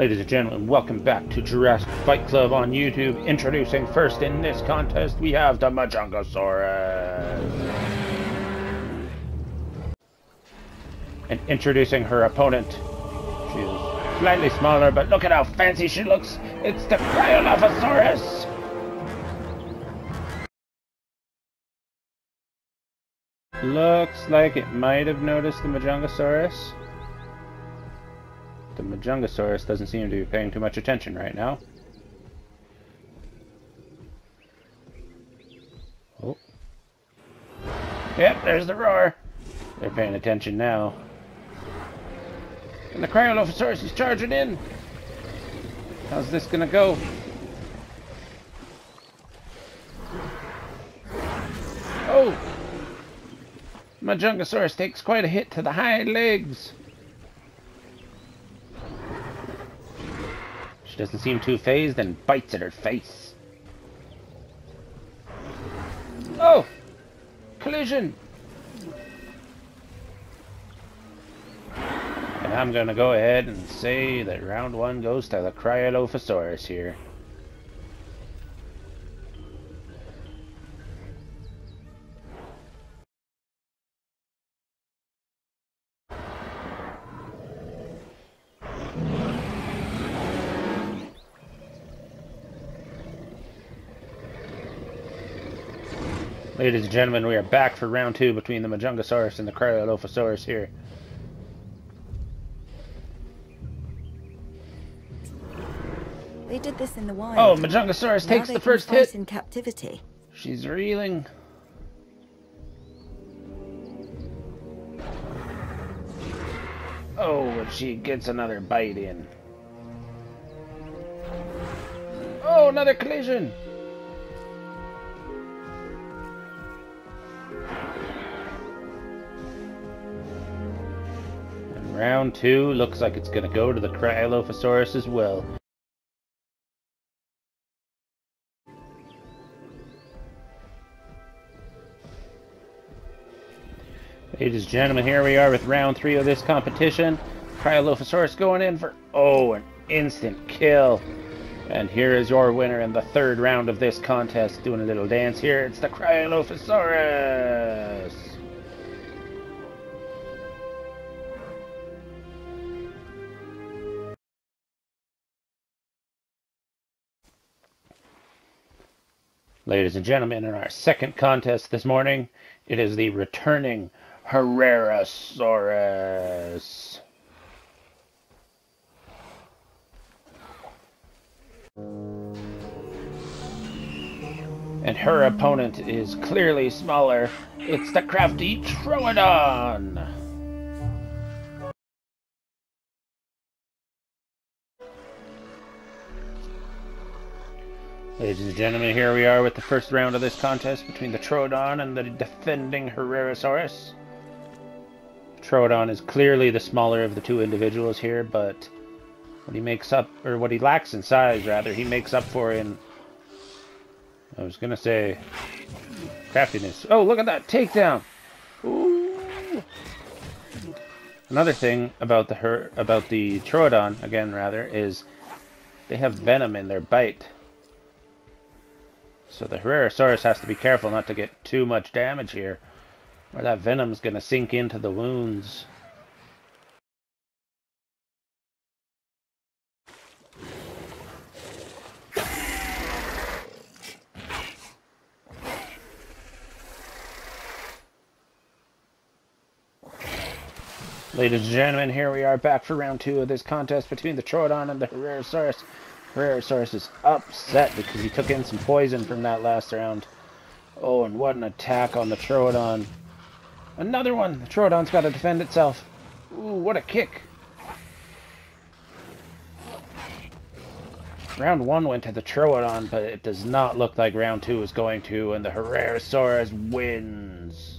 Ladies and gentlemen, welcome back to Jurassic Fight Club on YouTube. Introducing first in this contest, we have the Majungasaurus. And introducing her opponent, she's slightly smaller, but look at how fancy she looks. It's the Cryolophosaurus. Looks like it might have noticed the Majungasaurus. The Majungasaurus doesn't seem to be paying too much attention right now. Oh. Yep, there's the roar. They're paying attention now. And the Cryolophosaurus is charging in. How's this gonna go? Oh! Majungasaurus takes quite a hit to the hind legs. Doesn't seem too fazed and bites at her face. Oh! Collision! And I'm gonna go ahead and say that round one goes to the Cryolophosaurus here. Ladies and gentlemen, we are back for round two between the Majungasaurus and the Cryolophosaurus here. They did this in the wild. Oh, Majungasaurus Now takes the first hit. in captivity. She's reeling. Oh, and she gets another bite in. Oh, another collision! Round two looks like it's gonna go to the Cryolophosaurus as well. Ladies and gentlemen, here we are with round three of this competition. Cryolophosaurus going in for, oh, an instant kill. And here is your winner in the third round of this contest, doing a little dance here. It's the Cryolophosaurus. Ladies and gentlemen, in our second contest this morning, it is the returning Herrerasaurus. And her opponent is clearly smaller. It's the crafty Troodon. Ladies and gentlemen, here we are with the first round of this contest between the Troodon and the defending Herrerasaurus. Troodon is clearly the smaller of the two individuals here, but what he makes up, or what he lacks in size, rather, he makes up for in. I was gonna say craftiness. Oh, look at that takedown! Another thing about the her about the Troodon, again, rather, is they have venom in their bite. So the Herrerasaurus has to be careful not to get too much damage here, or that venom's going to sink into the wounds. Ladies and gentlemen, here we are back for round two of this contest between the Troodon and the Herrerasaurus. Herrerasaurus is upset because he took in some poison from that last round. Oh, and what an attack on the Troodon. Another one! The Troodon's got to defend itself. Ooh, what a kick. Round one went to the Troodon, but it does not look like round two is going to, and the Herrerasaurus wins.